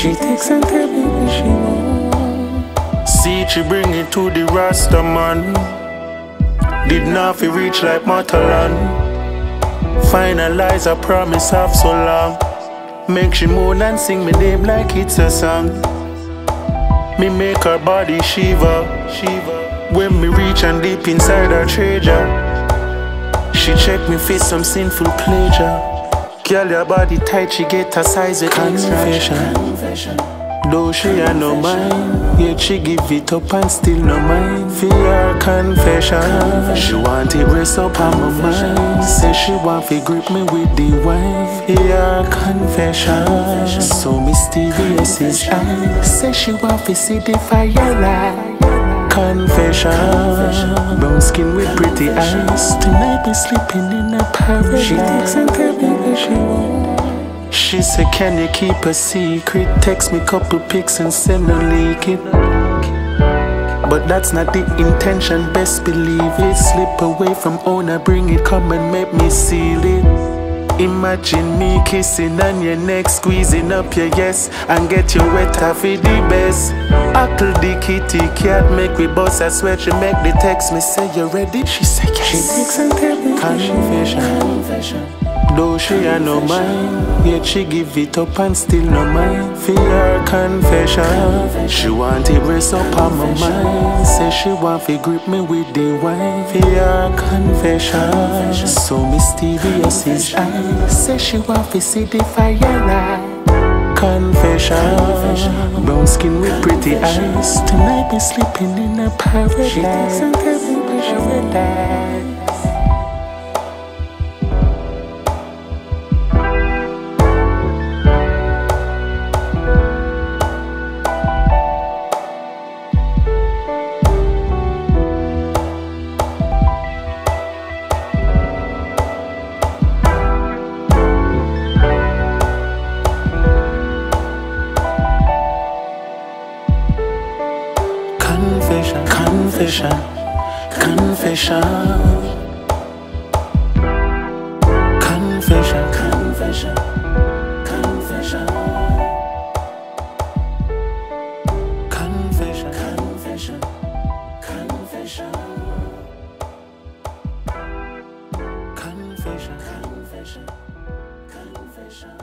She takes and tell me she want. See, she bring it to the Rasta man. Did not fi reach like Matalan. Finalize a promise of so long. Make she moan and sing me name like it's a song. Me make her body shiver, shiver. When me reach and deep inside her treasure. She check me for some sinful pleasure. Girl, your body tight, she get her size with confession. Though she a no mind, yet she give it up and still no mind. For her confession, she want it rest up on my mind. Say she want to grip me with the wine. For her confession, so mysterious is I. Say she want to see the fire light. Confession, brown skin with pretty eyes. Tonight be sleeping in a paradise. She takes and me she. She said, Can you keep a secret? Text me couple pics and send me leak it. But that's not the intention, best believe it. Slip away from owner, bring it, come and make me seal it. Imagine me kissing on your neck, squeezing up your yes, and get you wet off the best. Huckle the kitty cat, make we bust a sweat. She make the text me say you ready. She say yes. She takes and tell me want. Confession. Though she had no mind, yet she give it up and still no mind. For her confession, she want to rest up on my mind. Say she want to grip me with the wine. For her confession, so mysterious is I. Say she want to see the fire. Confession, brown skin with pretty eyes. Tonight be sleeping in a paradise. Confession, confession, confession. Confession, confession, confession. Confession, confession, confession. Confession, confession.